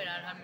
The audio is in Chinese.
不然他们。